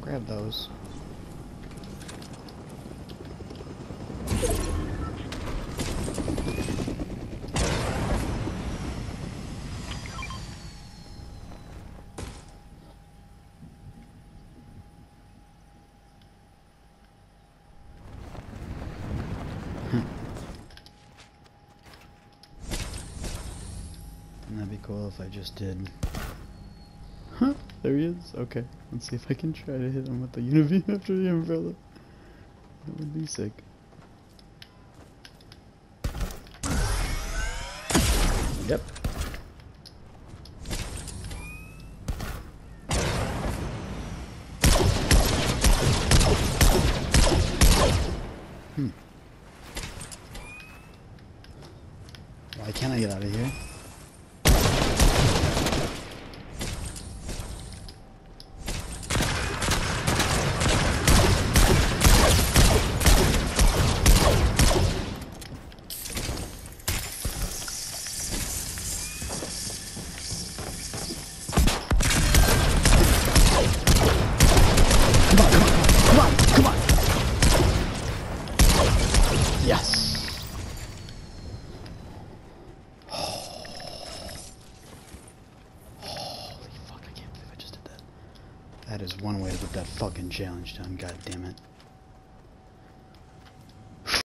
grab those. Hmm. Wouldn't that be cool if I just did... There he is. Okay, let's see if I can try to hit him with the unibeam after the umbrella. That would be sick. Yep. Hmm. Why can't I get out of here? Yes! Holy fuck, I can't believe I just did that. That is one way to get that fucking challenge done, god damn it.